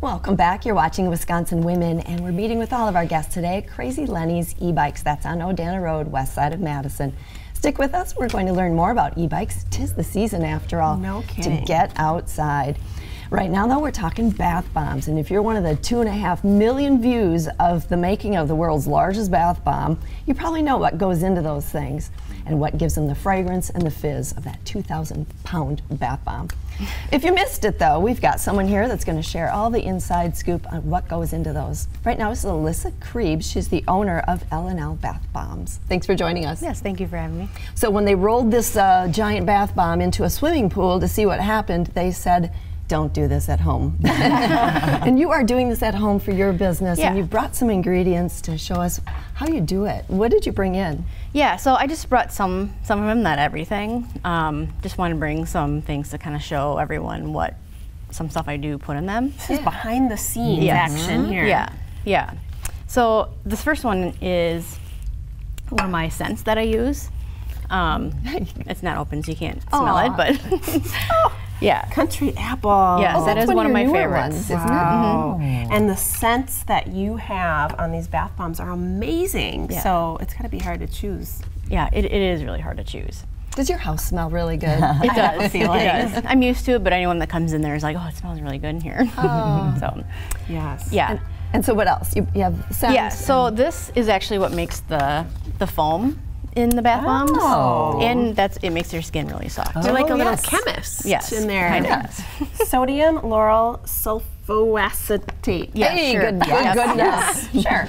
Welcome back. You're watching Wisconsin Women, and we're meeting with all of our guests today. Crazy Lenny's e-bikes. That's on Odana Road, west side of Madison. Stick with us. We're going to learn more about e-bikes. Tis the season, after all, No kidding. to get outside. Right now, though, we're talking bath bombs, and if you're one of the two and a half million views of the making of the world's largest bath bomb, you probably know what goes into those things and what gives them the fragrance and the fizz of that 2,000 pound bath bomb. If you missed it, though, we've got someone here that's going to share all the inside scoop on what goes into those. Right now, this is Alyssa Krebs. She's the owner of L&L Bath Bombs. Thanks for joining us. Yes, thank you for having me. So when they rolled this uh, giant bath bomb into a swimming pool to see what happened, they said, "Don't do this at home." and you are doing this at home for your business, Yeah. and you brought some ingredients to show us how you do it. What did you bring in? Yeah, so I just brought some some of them, not everything. Um, just want to bring some things to kind of show everyone what some stuff I do put in them. This is behind the scenes Yes. action here. Yeah, yeah. So this first one is one of my scents that I use. Um, it's not open, so you can't smell Aw. it, but yeah. Country apple. Yes, Oh, that's one one of of my favorites. ones, isn't it? Wow. Mm-hmm. And the scents that you have on these bath bombs are amazing. Yeah. So it's got to be hard to choose. Yeah, it, it is really hard to choose. Does your house smell really good? It does. It does. I'm used to it, but anyone that comes in there is like, oh, it smells really good in here. Oh. so, Yes. yeah. and so what else? You, you have scents. Yeah, so this is actually what makes the the foam in the bath bombs. Oh. And that's it makes your skin really soft. You're like a Oh, little yes. chemist Yes, in there. kind of. Sodium lauryl sulfoacetate. Yeah, Hey, sure. good, good Yes. goodness. Sure.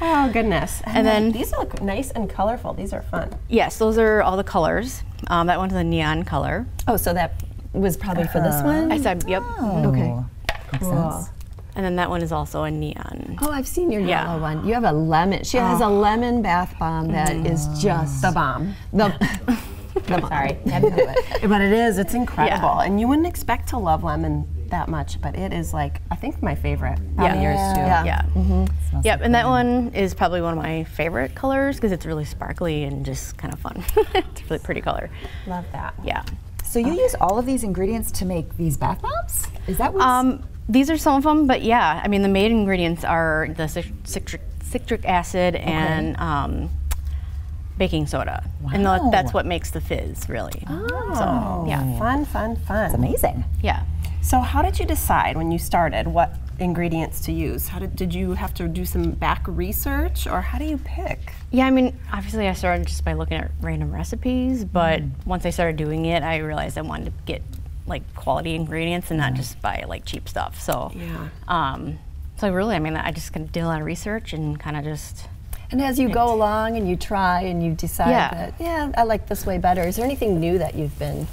Oh goodness. And, And then- these look nice and colorful. These are fun. Yes, those are all the colors. Um, that one's a neon color. Oh, so that was probably for this one. I said, yep. Okay. Makes Cool. sense. And then that one is also a neon. Oh, I've seen your Yeah. yellow one. You have a lemon. She has a oh. lemon bath bomb that mm. is just The bomb. the. the bomb. Sorry, had to do it. But it is. It's incredible, and you wouldn't expect to love lemon that much, but it is like I think my favorite. Probably yours too. Yeah. Yeah. Mm-hmm. Mm-hmm. Smells Yep, so and that good. one is probably one of my favorite colors because it's really sparkly and just kind of fun. it's a really pretty color. Love that. Yeah. So you use all of these ingredients to make these bath bombs? Is that what? Um, these are some of them, but yeah, I mean the main ingredients are the citric, citric acid and um, baking soda, and tho- Wow. that's what makes the fizz, really. Oh, So yeah, Fun, fun, fun. it's amazing. yeah. So, how did you decide when you started what ingredients to use? How did did you have to do some back research, or how do you pick? Yeah, I mean, obviously I started just by looking at random recipes, but once I started doing it, I realized I wanted to get like quality ingredients and not just buy like cheap stuff. So Yeah. um, so really, I mean, I just kind of did a lot of research and kind of just And as you go along and you try and you decide Yeah. that, yeah, I like this way better. Is there anything new that you've been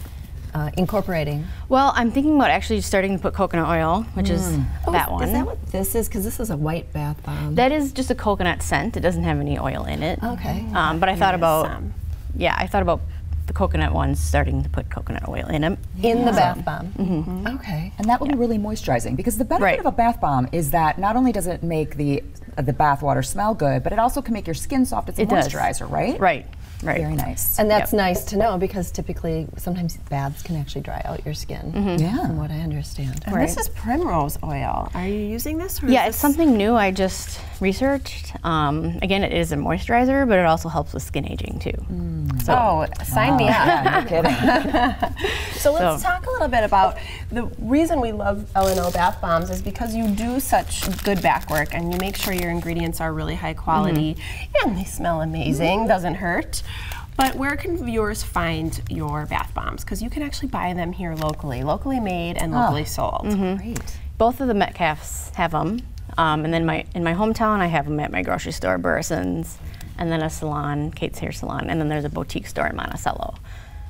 uh, incorporating? Well, I'm thinking about actually starting to put coconut oil, which is Oh, that is, one. Is that what this is? Because this is a white bath bomb. that is just a coconut scent. It doesn't have any oil in it. okay. Um, but I thought about, some. yeah, I thought about the coconut ones starting to put coconut oil in them. In the bath bomb. Okay. And that will be really moisturizing because the benefit Right. of a bath bomb is that not only does it make the uh, the bath water smell good, but it also can make your skin soft. It's a It does. moisturizer, right? Right, right. Very nice. And that's Yep. nice to know because typically sometimes baths can actually dry out your skin, mm-hmm. Yeah. from what I understand. And this is primrose oil. Are you using this? Or Yeah, is it's something new I just researched. Um, again, it is a moisturizer, but it also helps with skin aging too. Mm. So, Oh, sign me up. Yeah, no kidding. So let's So- talk a little bit about the reason we love L&L bath bombs is because you do such good back work and you make sure your ingredients are really high quality mm-hmm. and they smell amazing, mm-hmm. doesn't hurt. But where can viewers find your bath bombs? Because you can actually buy them here locally, locally made and locally sold. Great. both of the Metcalfes have them, um, and then my in my hometown I have them at my grocery store, Burrison's, and then a salon, Kate's Hair Salon, and then there's a boutique store in Monticello.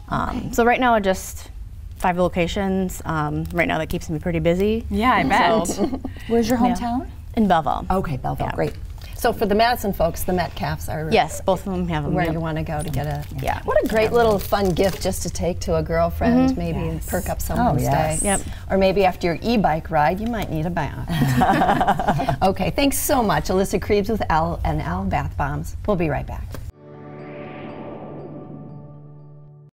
Um, So right now, I just five locations. Um, right now, that keeps me pretty busy. Yeah, I bet. So, Where's your hometown? in Belleville. Okay, Belleville. Yeah. Great. So for the Madison folks, the Metcalfes are Yes, both of them have them. where yep. you want to go to get a. Yeah. What a great little fun gift just to take to a girlfriend, mm-hmm. maybe Yes. perk up oh, someone's yes. day. Yep. Or maybe after your e-bike ride, you might need a bath. okay, thanks so much, Alyssa Krebs with L and L Bath Bombs. We'll be right back.